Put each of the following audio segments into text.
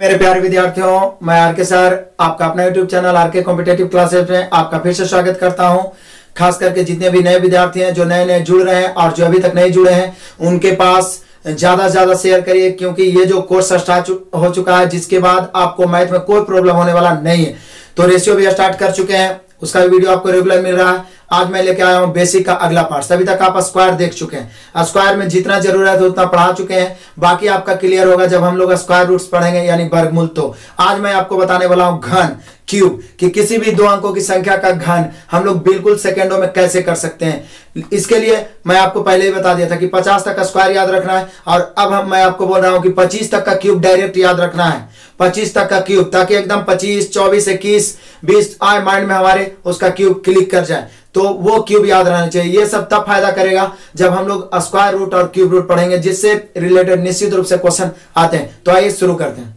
मेरे प्यारे विद्यार्थियों, मैं आर के सर, आपका अपना YouTube channel R K competitive classes में आपका फिर से स्वागत करता हूँ। खास करके जितने भी नए विद्यार्थी हैं, जो नए नए जुड़ रहे हैं और जो अभी तक नहीं जुड़े हैं, उनके पास ज़्यादा से ज़्यादा शेयर करिए, क्योंकि ये जो कोर्स स्टार्ट हो चुका है, जिसके बाद आपको मैथ में कोई प्रॉब्लम होने वाला नहीं है। तो रेशियो भी स्टार्ट कर चुके हैं, उसका वीडियो आपको रेगुलर मिल रहा है। आज मैं लेके आया हूँ बेसिक का अगला पार्ट अभी तक आप स्क्वायर देख चुके हैं। स्क्वायर में जितना ज़रूरत है उतना पढ़ा चुके हैं। बाकी आपका क्लियर होगा जब हम लोग स्क्वायर रूट्स पढ़ेंगे, यानी वर्गमूल तो। आज मैं आपको बताने वाला हूँ घन क्यूब कि किसी भी दो अंकों की संख्या का घन हम लोग बिल्कुल सेकेंडों में कैसे कर सकते हैं। इसके लिए मैं आपको पहले ही बता दिया था कि 50 तक का स्क्वायर याद रखना है, और अब हम मैं आपको बोल रहा हूँ कि 25 तक का क्यूब डायरेक्ट याद रखना है। 25 तक का क्यूब ताकि एकदम 25 24 21 20 आए माइंड में हमारे, उसका क्यूब क्लिक कर जाए। तो वो क्यूब याद रहना चाहिए। ये सब तब फ़ायदा करेगा जब हम लोग स्क्वायर रूट और क्यूब रूट पढ़ेंगे, जिससे रिलेटेड निश्चित रूप से क्वेश्चन आते हैं। तो आइए शुरू करते हैं।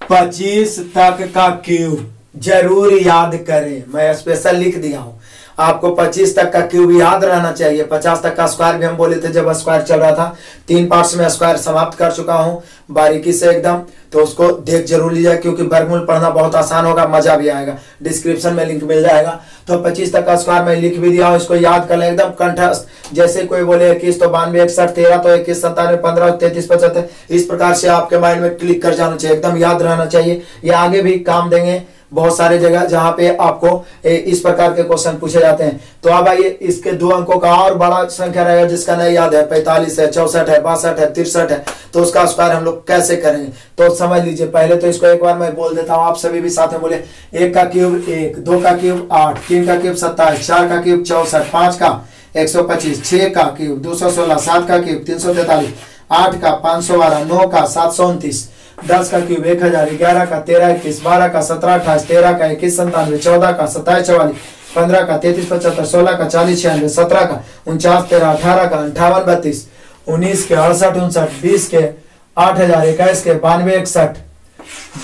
पच्चीस तक का क्यूब ज़रूर याद करें। मैं स्पेशल लिख दिया हूँ। आपको 25 तक का क्यूब याद रहना चाहिए। 50 तक का स्क्वायर भी हम बोले थे जब स्क्वायर चल रहा था। तीन पार्ट्स में स्क्वायर समाप्त कर चुका हूँ। बारीकी से एकदम। तो उसको देख ज़रूर लीजिए क्योंकि वर्गमूल पढ़ना बहुत आसान होगा, मज़ा भी आएगा। डिस्क्रिप्शन में लिंक मिल जाएगा। तो 25 तक का स्क्वायर मैं लिख भी दिया हूँ, इसको याद कर लें एकदम कंठस्थ। जैसे कोई बोले इक्कीस तो बानवे, इकसठ, तेरह तो इक्कीस, सत्तानवे, पंद्रह, तैतीस, पचहत्तर। इस प्रकार से आपके माइंड में क्लिक कर जाना चाहिए। एकदम याद रहना चाहिए। ये आगे भी काम देंगे। बहुत सारे जगह जहाँ पे आपको इस प्रकार के क्वेश्चन पूछे जाते हैं। तो अब आइए, इसके दो अंकों का और बड़ा संख्या रहेगा, जिसका नहीं याद है, पैंतालीस है, चौसठ है, बासठ है, तिरसठ है। तो उसका स्क्वायर हम लोग कैसे करेंगे? तो समझ लीजिए, पहले तो इसको एक बार मैं बोल देता हूँ, आप सभी भी साथ में बोले एक का क्यूब एक, दो का क्यूब आठ, तीन का क्यूब सत्ताईस, चार का क्यूब चौसठ, पाँच का एक सौ पच्चीस, छह का क्यूब दो सौ सोलह, सात का क्यूब तीन सौ तैतालीस, आठ का पाँच सौ बारह, नौ का सात सौ उनतीस दस का क्यूब, एक हज़ार ग्यारह का, तेरह इक्कीस, बारह का, सत्रह अट्ठाईस तेरह का, इक्कीस संतानवे चौदह का सत्ताईस चौवालीस, पंद्रह का, तैतीस, पचहत्तर, सोलह का, चालीस, छियानवे, सत्रह का, उनचास, तेरह, अठारह का, अंठावन, बत्तीस, उन्नीस के अड़सठ, उनसठ, बीस के आठ हज़ार, इक्कीस के बानवे, इकसठ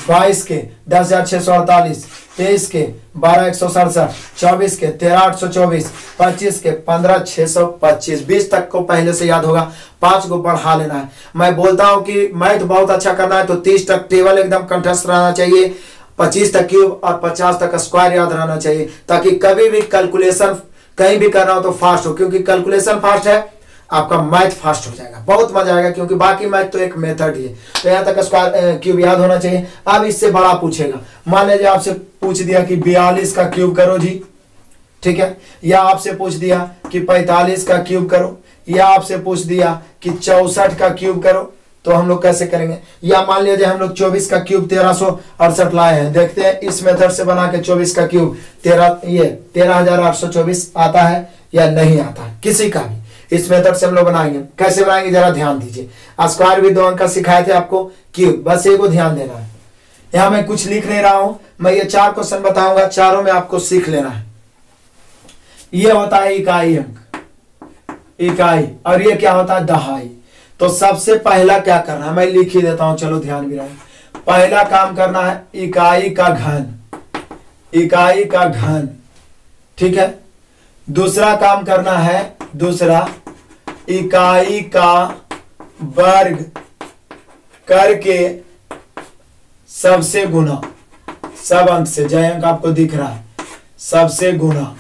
बाईस के, दस हज़ार छह सौ अड़तालीस, तेईस के, बारह एक सौ सड़सठ, चौबीस के, तेरह आठ सौ चौबीस, पच्चीस के, पंद्रह छह सौ पच्चीस। बीस तक को पहले से याद होगा, पाँच को बढ़ा लेना है। मैं बोलता हूँ कि मैथ बहुत अच्छा करना है तो तीस तक टेबल एकदम कंठस्थ रहना चाहिए, पच्चीस तक क्यूब और पचास तक स्क्वायर याद रहना चाहिए, ताकि कभी भी कैलकुलेशन कहीं भी करना हो तो फास्ट हो, क्योंकि कैलकुलेशन फास्ट है आपका मैथ फास्ट हो जाएगा, बहुत मज़ा आएगा, क्योंकि बाकी मैथ तो एक मेथड ही है। तो यहाँ तक स्क्वायर क्यूब याद होना चाहिए। अब इससे बड़ा पूछेगा। मान लीजिए आपसे पूछ दिया कि बयालीस का क्यूब करो जी। ठीक है? या आपसे पूछ दिया कि पैतालीस का क्यूब करो। या आपसे पूछ दिया कि चौसठ का क्यूब करो। तो हम लोग कैसे करेंगे? या मान लीजिए हम लोग 24 का क्यूब तेरह सौ अड़सठ लाए हैं। देखते हैं इस मेथड से बना के 24 का क्यूब तेरह, ये तेरह हज़ार आठ सौ चौबीस आता है या नहीं आता किसी का भी। इस मेथड से हम लोग बनाएँगे। कैसे बनाएँगे, जरा ध्यान दीजिए। स्क्वायर भी दो अंक सिखाए थे आपको क्यूब बस एक को ध्यान देना है। यहाँ मैं कुछ लिख नहीं रहा हूँ, मैं ये चार क्वेश्चन बताऊँगा, चारों में आपको सीख लेना है। ये होता है इकाई अंक। इकाई, और ये क्या होता है? दहाई। तो सबसे पहला क्या करना है? मैं लिख ही देता हूँ, चलो ध्यान भी रहे। पहला काम करना है इकाई का घन। इकाई का घन। ठीक है? दूसरा काम करना है दूसरा इकाई का वर्ग करके सबसे गुना सब अंक से, जय अंक आपको दिख रहा है, सबसे गुना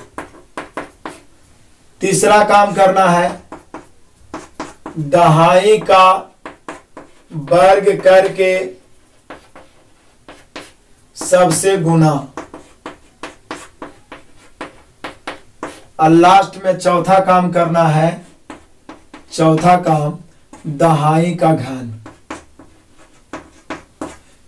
तीसरा काम करना है, दहाई का वर्ग करके सबसे गुना और लास्ट में चौथा काम करना है, चौथा काम दहाई का घन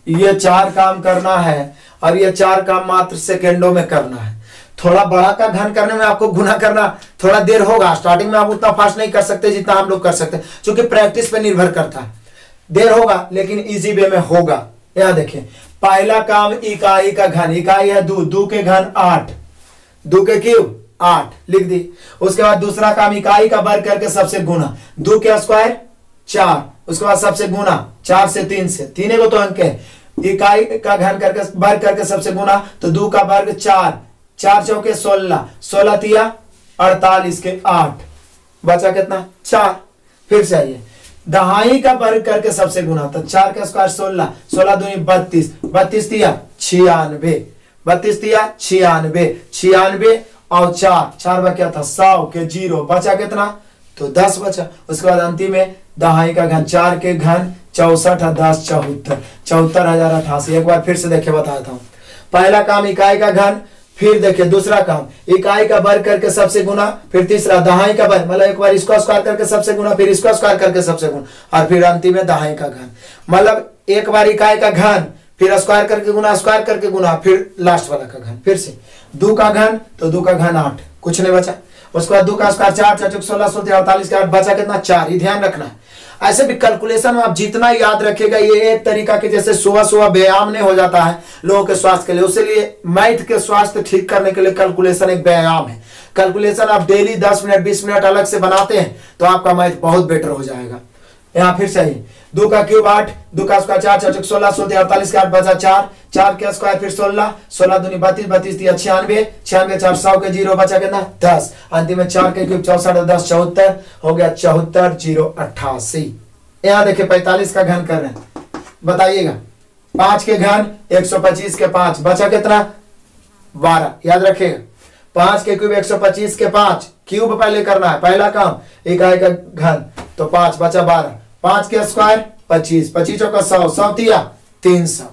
ये चार काम करना है और ये चार काम मात्र सेकेंडों में करना है। थोड़ा बड़ा का घन करने में आपको गुना करना, थोड़ा देर होगा। स्टार्टिंग में आप उतना फास्ट नहीं कर सकते जितना हम लोग कर सकते क्योंकि प्रैक्टिस पे निर्भर करता है। देर होगा, लेकिन इजी वे में होगा। यहाँ देखिए पहला काम इकाई का घन इकाई है दू दू के घन आठ। दू के क्यूब आठ लिख दी। उसके बाद दूसरा काम इकाई का वर्ग करके सबसे गुना दो के स्क्वायर चार। उसके बाद सबसे गुना चार से तीन से। तीन को तो अंक है। इकाई का घन करके, वर्ग करके सबसे गुना तो दो का वर्ग चार। चार चौके सोलह। सोलह तिया अड़तालीस के आठ। बचा कितना? चार। फिर से आइए। दहाई का वर्ग करके सबसे गुना तो चार का स्क्वायर सोलह। सोलह दूनी बत्तीस। बत्तीस दिया छियानवे। बत्तीस दिया छियानवे। छियानवे और चार चार में क्या था? सौ के ज़ीरो। बचा कितना? तो दस बचा। उसके बाद अंतिम में दहाई का घन, चार के घन, चौसठ, दस, चौहत्तर। चौहत्तर हज़ार अठासी। एक बार फिर से देखे बताता हूँ। पहला काम इकाई का घन, फिर देखिए दूसरा काम। इकाई का वर्ग करके सबसे गुना, फिर तीसरा दहाई का वर्ग मतलब एक बार इसको स्क्वायर करके सबसे गुना, फिर इसको स्क्वायर करके सबसे गुना। और फिर अंतिम में दहाई का घन। मतलब एक बार इकाई का घन, फिर स्क्वायर करके गुना, स्क्वायर करके गुना, फिर लास्ट वाला का घन। फिर से। दो का घन तो दो का घन आठ। कुछ नहीं बचा। उसके बाद दो का स्क्वायर चार चार चौक सोलह सोलह अड़तालीस के आठ बचा कितना? चार। ही ध्यान रखना। है ऐसे भी कैलकुलेशन में आप जितना याद रखेगा ये एक तरीका के जैसे सुबह सुबह व्यायाम नहीं हो जाता है लोगों के स्वास्थ्य के लिए। उसके लिए मैथ के स्वास्थ्य ठीक करने के लिए कैलकुलेशन एक व्यायाम है। कैलकुलेशन आप डेली दस मिनट, बीस मिनट अलग से बनाते हैं तो आपका मैथ बहुत बेटर हो जाएगा। यहाँ फिर सही दो का क्यूब आठ, दो का स्क्वायर चार चार सोलह सोलह, अड़तालीस के आठ, बचा चार। चार के स्क्वायर फिर सोलह सोलह दूनी बत्तीस बत्तीस दिया छियानवे छियानवे, चार, सौ के ज़ीरो, बचा कितना? दस। अंतिम में चार के क्यूब चौसठ, दस, चौहत्तर, हो गया चौहत्तर, ज़ीरो, अट्ठासी। यहाँ देखिए पैंतालीस का घन कर रहे हैं। बताइएगा। पाँच के घन, एक सौ पच्चीस के पाँच, बचा कितना? बारह। याद रखिएगा। पाँच के क्यूब एक सौ पच्चीस के पाँच क्यूब पहले करना है। पहला काम इकाई का घन तो पाँच बचा बारह। पाँच के स्क्वायर, पच्चीस। पच्चीस का सौ सौ दिया, तीन सौ।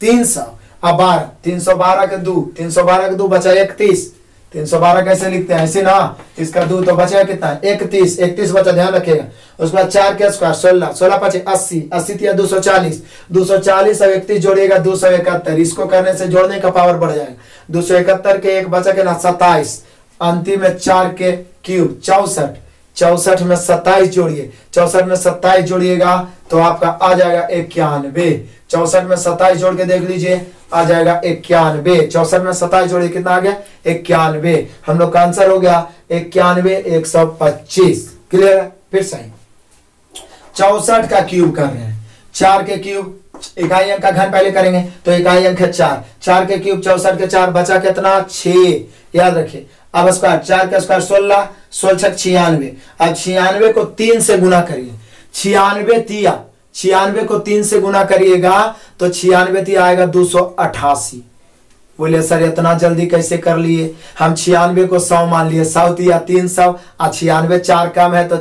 तीन सौ। अब बारह। तीन सौ बारह के दो, तीन सौ बारह के दो बचा इकतीस। तीन सौ बारह कैसे लिखते हैं? ऐसे ना, इसका दो तो बचा कितना? इकतीस। इकतीस बचा, ध्यान रखिएगा। उसके बाद चार के स्क्वायर, सोलह। सोलह पचे अस्सी। अस्सी दिया दो सौ चालीस। दो सौ चालीस और इकतीस जोड़िएगा दो सौ इकहत्तर। इसको करने से जोड़ने का पावर बढ़ जाएगा। दो सौ इकहत्तर के एक बचा के ना सत्ताईस। अंतिम में चार के क्यूब चौसठ। चौसठ में सत्ताईस जोड़िए। चौसठ में सत्ताईस जोड़िएगा तो आपका आ जाएगा इक्यानवे। चौसठ में सत्ताईस जोड़ के देख लीजिए, आ जाएगा इक्यानवे। चौसठ में सत्ताईस जोड़िए, कितना आ गया? इक्यानवे। हम लोग का आंसर हो गया इक्यानवे एक सौ पच्चीस। क्लियर है? फिर सही। चौसठ का क्यूब कर रहे हैं। चार के क्यूब इकाई अंक का घन पहले करेंगे तो इकाई अंक है चार। चार के क्यूब चौसठ के चार, बचा कितना? छ याद रखिए। अब स्क्वायर चार का स्क्वायर सोलह सोलह छियानवे। अब छियानवे को तीन से गुना करिए। छियानवे तिया। छियानवे को तीन से गुना करिएगा तो छियानवे तिया आएगा दो सौ अठासी। बोले सर, इतना जल्दी कैसे कर लिए? हम छियानवे को सौ मान लिए। सौ तिया तीन सौ और छियानवे चार कम है तो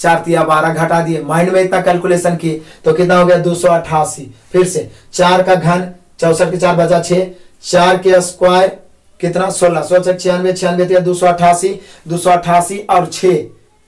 चार तिया बारह घटा दिए। माइंड में इतना कैलकुलेशन किए तो कितना हो गया? दो सौ अठासी। फिर से, चार का घन चौसठ के चार बचा छह चार के स्क्वायर कितना? सोलह सोलह छियानवे छियानवे दो सौ अठासी, दो सौ अठासी और छ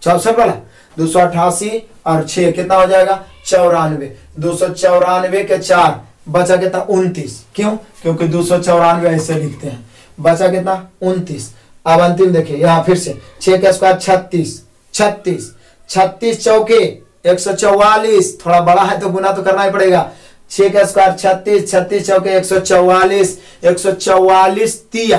चौसठ वाला? दो सौ अठासी और छ कितना हो जाएगा? चौरानवे। दो सौ चौरानवे के चार, बचा कितना? उनतीस। क्यों? क्योंकि दो सौ चौरानवे ऐसे लिखते हैं। बचा कितना? उनतीस। अब अंतिम देखिए, यहाँ फिर से। छह के स्क्वायर छत्तीस छत्तीस छत्तीस चौके, एक सौ चौवालीस। थोड़ा बड़ा है तो गुना तो करना ही पड़ेगा। छह का स्क्वायर छत्तीस छत्तीस चौके एक सौ चौवालीस, एक सौ चौवालीस तिया।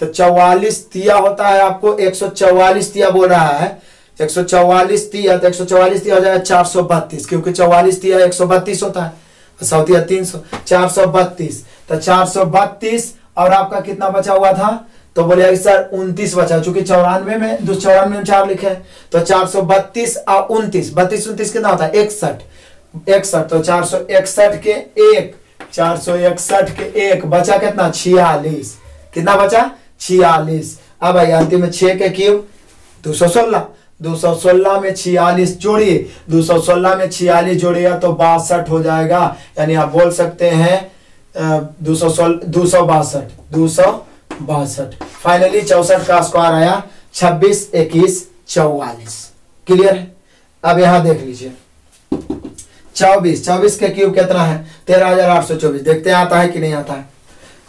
तो चौवालीस तिया होता है आपको, एक सौ चौवालीस तिया बोल रहा है। एक सौ चौवालीस तिया तो एक सौ चौवालीस तिया हो जाएगा चार सौ बत्तीस, क्योंकि चौवालीस तिया एक सौ बत्तीस होता है। सौतिया तीन सौ, चार सौ बत्तीस। तो चार सौ बत्तीस, और आपका कितना बचा हुआ था? तो बोले सर, उनतीस बचा चूँकि चौरानवे में, दो चौरानवे में चार लिखे तो चार सौ बत्तीस और उनतीस, बत्तीस, उनतीस कितना होता है? इकसठ। इकसठ तो चार सौ इकसठ के एक, चार सौ इकसठ के एक, बचा कितना? छियालीस। कितना बचा? छियालीस। अब भाई, अंतिम में छह के क्यूब दो सौ सोलह। दो सौ सोलह में छियालीस जोड़िए। दो सौ सोलह में छियालीस जोड़िएगा तो बासठ हो जाएगा। यानी आप बोल सकते हैं दो सौ सोलह दो सौ बासठ, दो सौ बासठ। फाइनली चौसठ का स्क्वायर आया, छब्बीस, इक्कीस, चौवालीस। क्लियर है? अब यहाँ देख लीजिए। चौबीस चौबीस के क्यूब कितना है? तेरह हज़ार आठ सौ चौबीस। देखते हैं आता है कि नहीं आता है।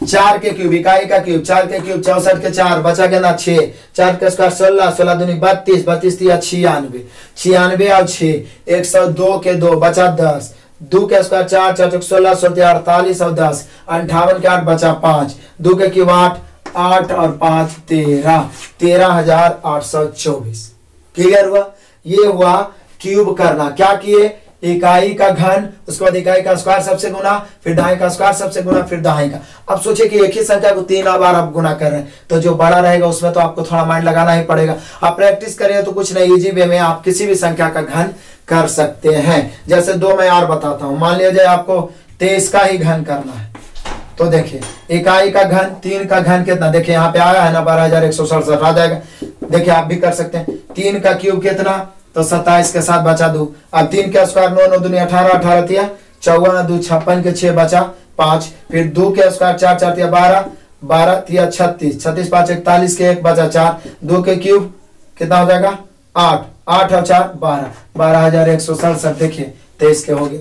चार के क्यूब इकाई का क्यूब चार के क्यूब चौसठ के चार, बचा के ना छह। चार के स्क्वायर सोलह सोलह दूनी बत्तीस बत्तीस दिया छियानवे। छियानवे और छह, एक सौ दो के दो, बचा दस। दो के स्क्वायर चार चार चौक सोलह, सौ सोलह अड़तालीस और दस। अंठावन के आठ, बचा पाँच। दो के क्यूब आठ आठ और पाँच, तेरह। तेरह हज़ार आठ सौ चौबीस। क्लियर हुआ? ये हुआ क्यूब करना। क्या किए? इकाई का घन, उसके बाद इकाई का स्क्वायर सबसे गुना, फिर ढाई का स्क्वायर सबसे गुना, फिर दहाई का। अब सोचिए कि एक ही संख्या को तीन बार आप गुना कर रहे हैं तो जो बड़ा रहेगा उसमें तो आपको थोड़ा माइंड लगाना ही पड़ेगा। आप प्रैक्टिस करिए तो कुछ नहीं इजी वे में आप किसी भी संख्या का घन कर सकते हैं। जैसे दो मैं और बताता हूँ। मान लिया जाए आपको तेईस का ही घन करना है। तो देखिए, इकाई का घन, तीन का घन कितना? देखिए, यहाँ पे आया है ना, बारह हज़ार एक सौ सड़सठ आ जाएगा। देखिए, आप भी कर सकते हैं। तीन का क्यूब कितना? तो सत्ताईस के साथ बचा दू। अब तीन का स्क्वायर नौ नौ दुनिया अठारह अठारह थिया चौवन, दो छप्पन के छह बचा, पाँच, फिर दो के स्क्वायर चार चार थिया बारह बारह थिया छत्तीस छत्तीस पाँच इकतालीस के एक बचा चार, दो के क्यूब कितना हो जाएगा? आठ आठ और चार, बारह बारह हज़ार एक सौ सड़सठ, देखिए, तेईस के हो गए।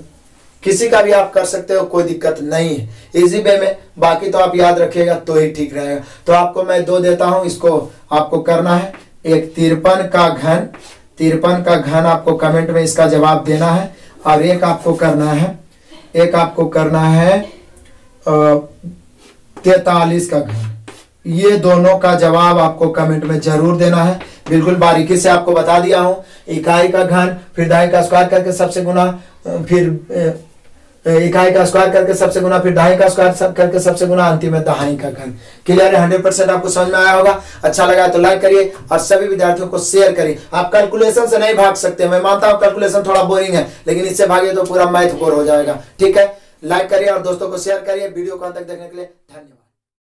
किसी का भी आप कर सकते हो, कोई दिक्कत नहीं है। इजी वे में, बाकी तो आप याद रखिएगा तो ही ठीक रहेगा। तो आपको मैं दो देता हूँ, इसको आपको करना है। एक तिरपन का घन तिरपन का घन आपको कमेंट में इसका जवाब देना है। और एक आपको करना है। एक आपको करना है तैतालीस का घन। ये दोनों का जवाब आपको कमेंट में ज़रूर देना है। बिल्कुल बारीकी से आपको बता दिया हूँ। इकाई का घन, फिर दाई का स्क्वायर करके सबसे गुना फिर इकाई का स्क्वायर करके सबसे गुना, फिर दहाई का स्क्वायर सब करके सबसे गुना, अंतिम में दहाई का घन। क्लियर है? हंड्रेड परसेंट आपको समझ में आया होगा। अच्छा लगा तो लाइक करिए और सभी विद्यार्थियों को शेयर करिए। आप कैलकुलेशन से नहीं भाग सकते। मैं मानता हूँ कैलकुलेशन थोड़ा बोरिंग है, लेकिन इससे भागे तो पूरा मैथ बोर हो जाएगा। ठीक है? लाइक करिए और दोस्तों को शेयर करिए। वीडियो को तक देखने के लिए धन्यवाद।